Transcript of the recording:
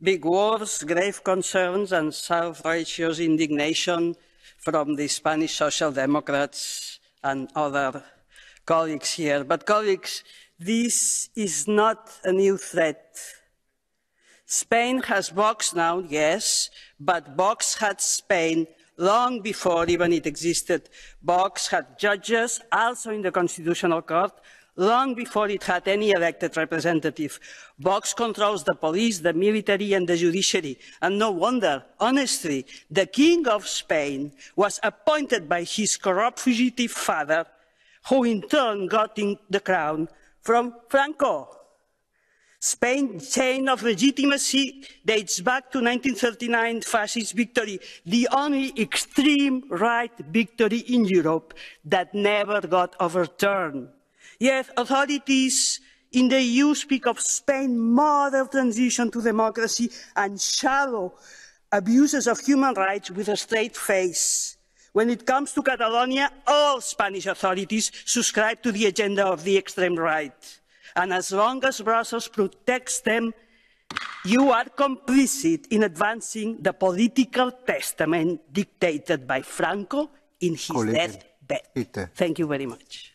big words, grave concerns, and self-righteous indignation from the Spanish Social Democrats and other colleagues here. But colleagues, this is not a new threat. Spain has Vox now, yes, but Vox had Spain long before even it existed. Vox had judges, also in the Constitutional Court, long before it had any elected representative. Vox controls the police, the military and the judiciary. And no wonder, honestly, the King of Spain was appointed by his corrupt fugitive father, who in turn got in the crown from Franco. Spain's chain of legitimacy dates back to 1939 fascist victory, the only extreme right victory in Europe that never got overturned. Yet authorities in the EU speak of Spain's model transition to democracy and shallow abuses of human rights with a straight face. When it comes to Catalonia, all Spanish authorities subscribe to the agenda of the extreme right. And as long as Brussels protects them, you are complicit in advancing the political testament dictated by Franco in his Colleague, deathbed. Thank you very much.